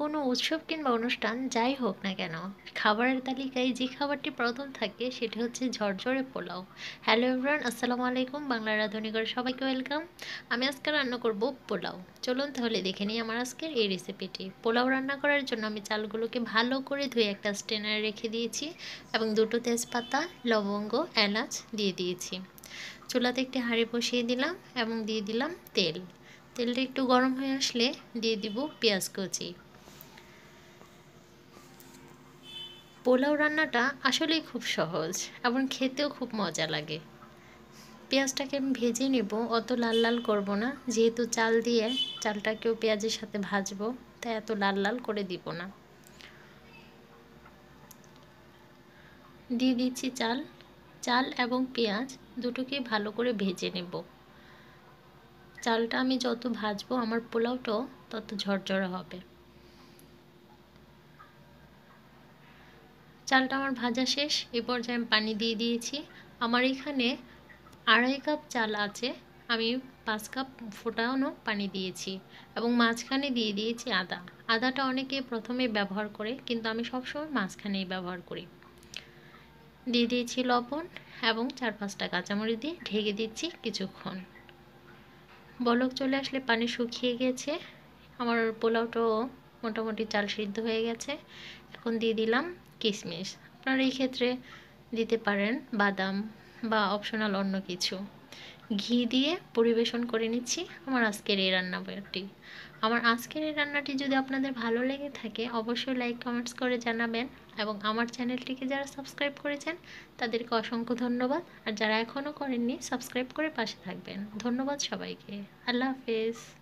কোনো উৎসব কিংবা অনুষ্ঠান যাই হোক না কেন, খাবারের তালিকায় যে খাবারটি প্রথম থাকে সেটি হচ্ছে ঝরঝরে পোলাও। হ্যালো এভরান আসসালামু আলাইকুম, বাংলা রাঁধুনিঘর সবাইকে ওয়েলকাম। আমি আজকে রান্না করব পোলাও। চলুন তাহলে দেখে নিই আমার আজকের এই রেসিপিটি পোলাও রান্না করার জন্য আমি চালগুলোকে ভালো করে ধুয়ে একটা স্টেনারে রেখে দিয়েছি এবং দুটো তেজপাতা, লবঙ্গ, এলাচ দিয়ে দিয়েছি। চুলাতে একটি হাঁড়ি বসিয়ে দিলাম এবং দিয়ে দিলাম তেল। তেলটা একটু গরম হয়ে আসলে দিয়ে দিব পেঁয়াজ কুচি। পোলাও রান্নাটা আসলেই খুব সহজ, এবং খেতেও খুব মজা লাগে। পেঁয়াজটাকে আমি ভেজে নেব, অত লাল লাল করব না। যেহেতু চাল দিয়ে চালটাকেও পেঁয়াজের সাথে ভাজবো, তাই এত লাল লাল করে দিব না। দিয়ে দিচ্ছি চাল চাল এবং পেঁয়াজ দুটোকে ভালো করে ভেজে নেব। চালটা আমি যত ভাজবো আমার পোলাওটাও তত ঝরঝরে হবে। চালটা আমার ভাজা শেষ এই পর্যায়ে আমি পানি দিয়ে দিয়েছি। আমার এখানে আড়াই কাপ চাল আছে, আমি পাঁচ কাপ ফোটানো পানি দিয়েছি এবং মাঝখানে দিয়ে দিয়েছি আদা। আদাটা অনেকে প্রথমে ব্যবহার করে, কিন্তু আমি সবসময় মাঝখানেই ব্যবহার করি। দিয়ে দিয়েছি লবণ এবং চার পাঁচটা কাঁচামরিচ দিয়ে ঢেকে দিচ্ছি কিছুক্ষণ। বলক চলে আসলে পানি শুকিয়ে গেছে। আমার পোলাওটাও মোটামুটি চাল সিদ্ধ হয়ে গেছে। এখন দিয়ে দিলাম কিশমিশ আপনারা এই ক্ষেত্রে দিতে পারেন বাদাম বা অপশনাল অন্য কিছু। ঘি দিয়ে পরিবেশন করে নিচ্ছি। আমার আজকের এই রান্নাটি আমার আজকের এই রান্নাটি যদি আপনাদের ভালো লেগে থাকে, অবশ্যই লাইক কমেন্টস করে জানাবেন এবং আমার চ্যানেলটিকে যারা সাবস্ক্রাইব করেছেন, তাদেরকে অসংখ্য ধন্যবাদ। আর যারা এখনও করেননি সাবস্ক্রাইব করে পাশে থাকবেন। ধন্যবাদ সবাইকে। আল্লাহ হাফেজ।